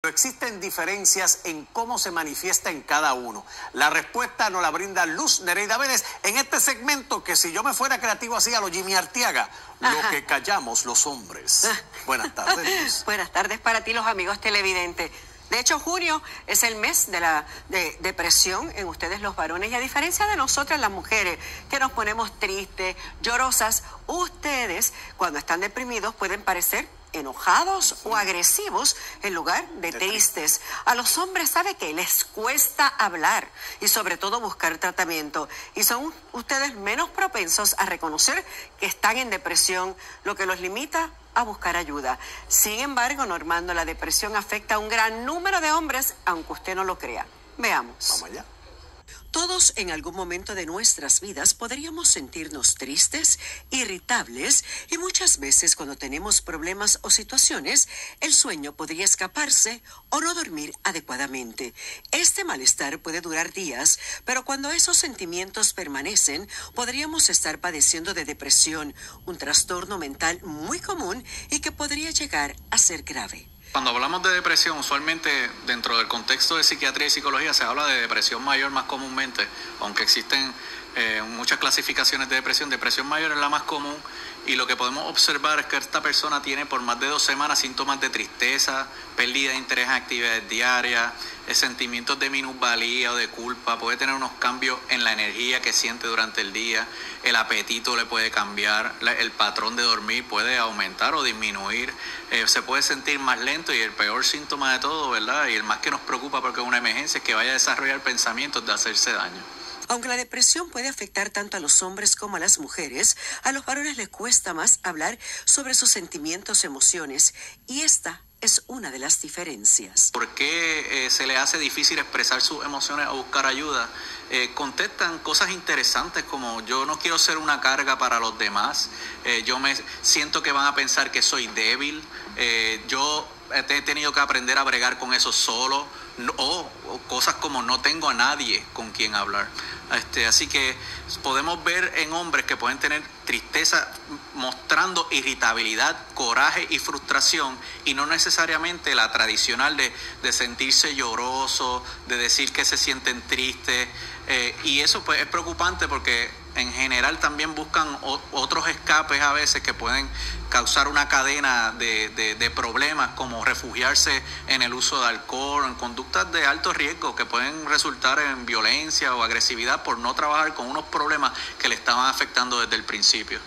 Pero existen diferencias en cómo se manifiesta en cada uno. La respuesta nos la brinda Luz Nereida Vélez en este segmento que si yo me fuera creativo así a lo Jimmy Artiaga, lo que callamos los hombres. Buenas tardes. Luz. Buenas tardes para ti, los amigos televidentes. De hecho, junio es el mes de la de, depresión en ustedes los varones y a diferencia de nosotras las mujeres que nos ponemos tristes, llorosas, ustedes cuando están deprimidos pueden parecer enojados o agresivos en lugar de tristes. A los hombres sabe que les cuesta hablar y sobre todo buscar tratamiento y son ustedes menos propensos a reconocer que están en depresión, lo que los limita a buscar ayuda. Sin embargo, Normando, la depresión afecta a un gran número de hombres, aunque usted no lo crea. Veamos. Vamos allá. En algún momento de nuestras vidas podríamos sentirnos tristes, irritables y muchas veces cuando tenemos problemas o situaciones, el sueño podría escaparse o no dormir adecuadamente. Este malestar puede durar días, pero cuando esos sentimientos permanecen, podríamos estar padeciendo de depresión, un trastorno mental muy común y que podría llegar a ser grave. Cuando hablamos de depresión, usualmente dentro del contexto de psiquiatría y psicología se habla de depresión mayor más comúnmente, aunque existen eh, muchas clasificaciones de depresión. Depresión mayor es la más común y lo que podemos observar es que esta persona tiene por más de dos semanas síntomas de tristeza, pérdida de interés en actividades diarias, eh, sentimientos de minusvalía o de culpa, puede tener unos cambios en la energía que siente durante el día, el apetito le puede cambiar, el patrón de dormir puede aumentar o disminuir, eh, se puede sentir más lento y el peor síntoma de todo, ¿verdad? Y el más que nos preocupa porque es una emergencia es que vaya a desarrollar pensamientos de hacerse daño. Aunque la depresión puede afectar tanto a los hombres como a las mujeres, a los varones les cuesta más hablar sobre sus sentimientos, emociones, y esta es una de las diferencias. ¿Por qué eh, se le hace difícil expresar sus emociones o buscar ayuda? Eh, contestan cosas interesantes como yo no quiero ser una carga para los demás, eh, yo me siento que van a pensar que soy débil, yo he tenido que aprender a bregar con eso solo, o, cosas como no tengo a nadie con quien hablar. Este, así que podemos ver en hombres que pueden tener tristeza mostrando irritabilidad, coraje y frustración y no necesariamente la tradicional de, de sentirse lloroso, de decir que se sienten tristes. Eh, y eso pues es preocupante porque en general también buscan otros escapes a veces que pueden causar una cadena de, de, problemas como refugiarse en el uso de alcohol, en conductas de alto riesgo que pueden resultar en violencia o agresividad por no trabajar con unos problemas que le estaban afectando desde el principio.